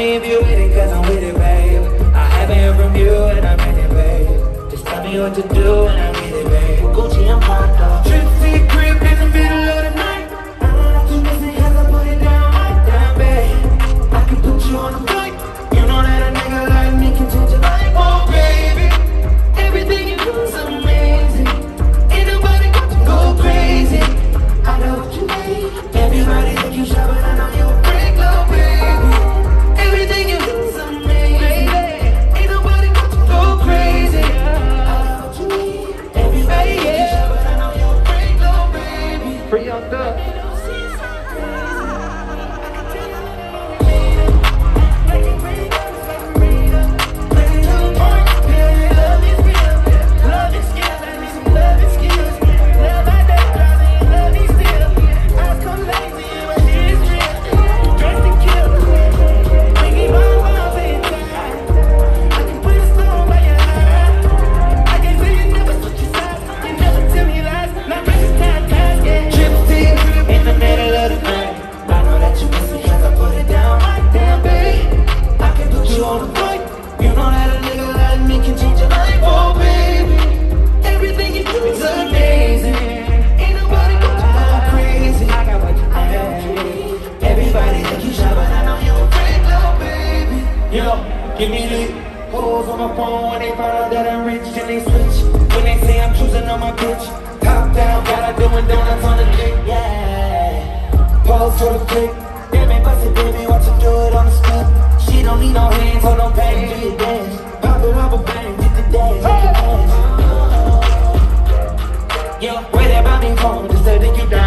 if you're with it, cause I'm with it, babe. I haven't heard from you and I'm in it, babe. Just tell me what to do baby. Yo, give me lit. Hoes on my phone when they find out that I'm rich and they switch. When they say I'm choosing on my bitch. Top down, got her doing donuts on the dick, yeah. Pose for the click. Damn it, bust it, baby, watch her do it on the split. She don't need no hands or no pain, do your dance. Pop it, rubber bang, get the dash, get the dash. Yo, wait there by me phone, just to take you down,